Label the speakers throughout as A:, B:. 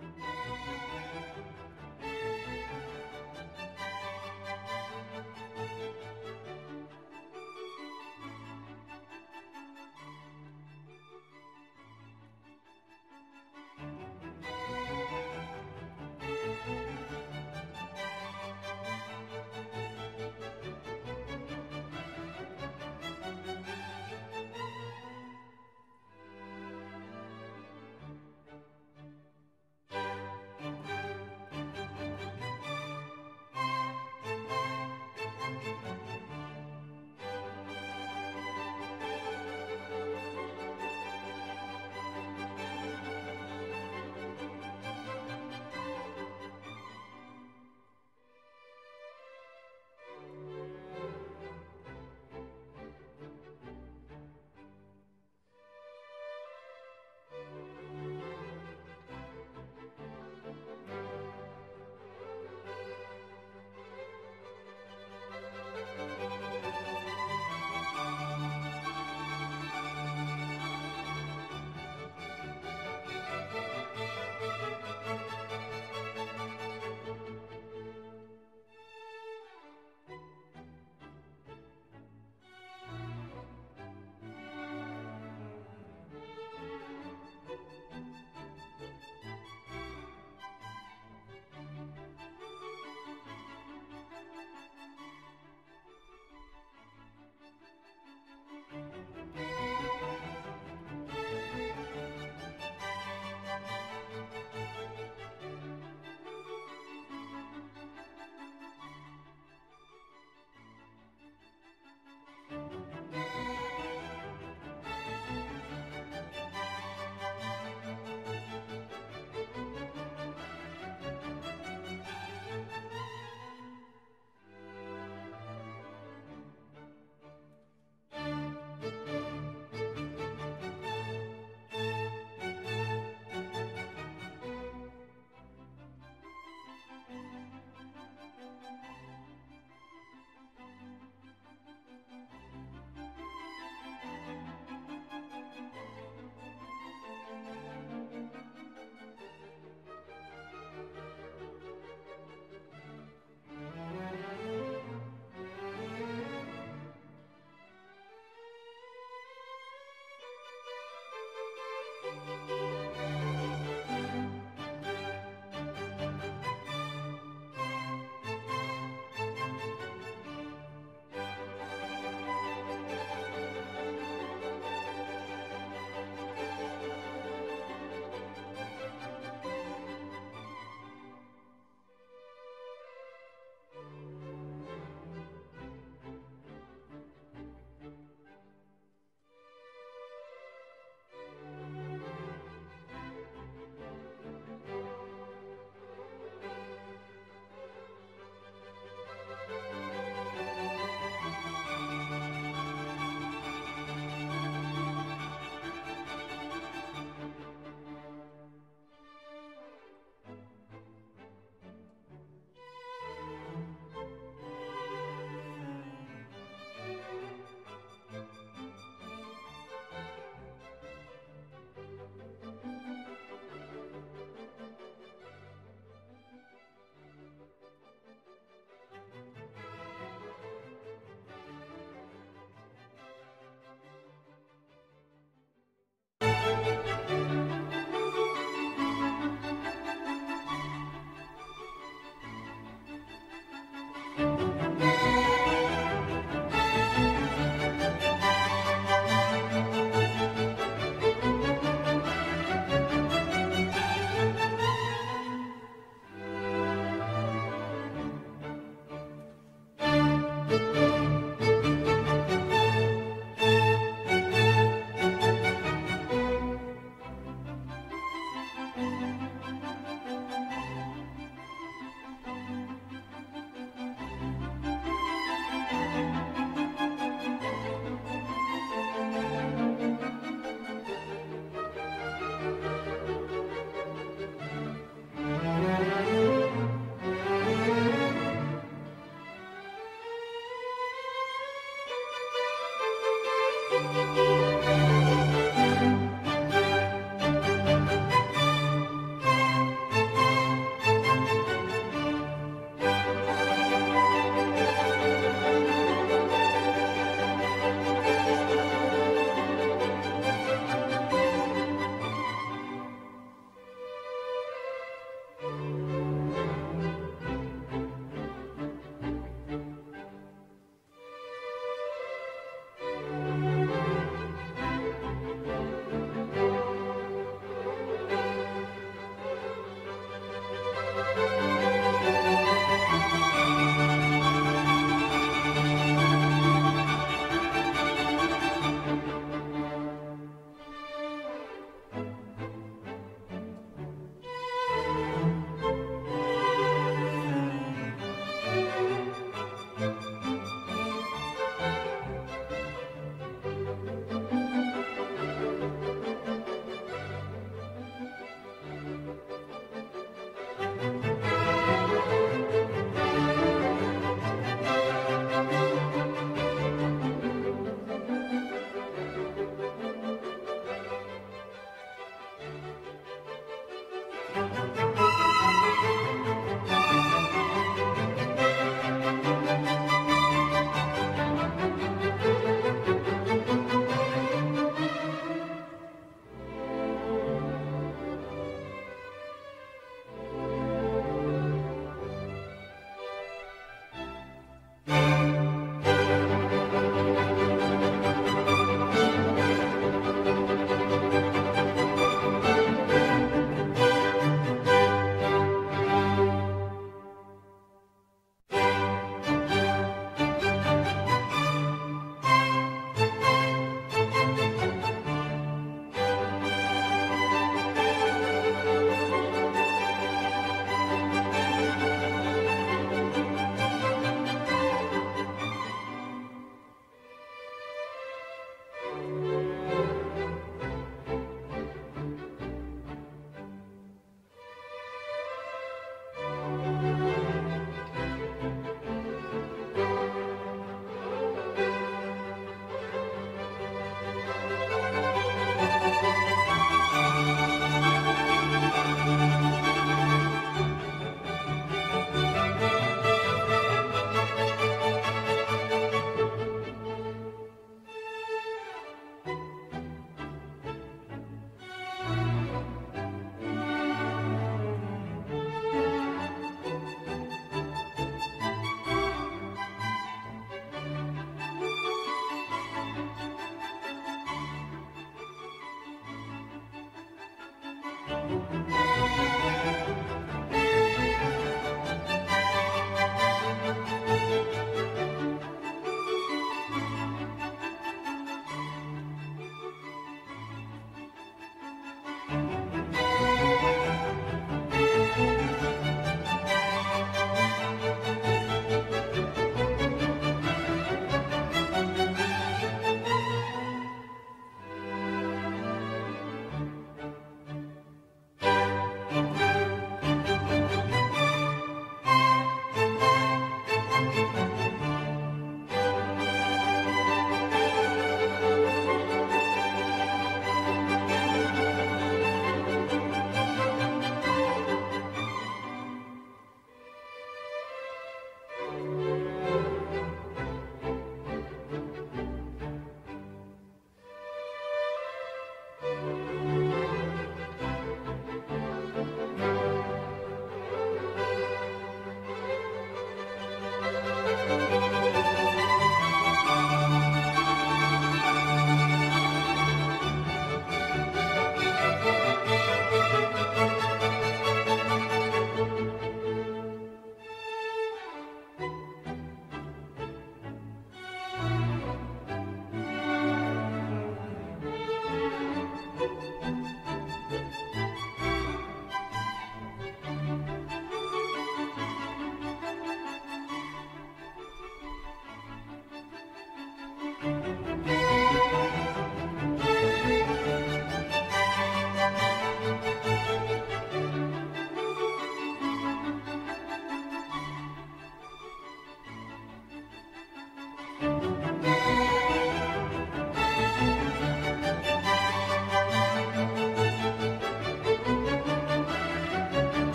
A: Música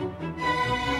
A: Música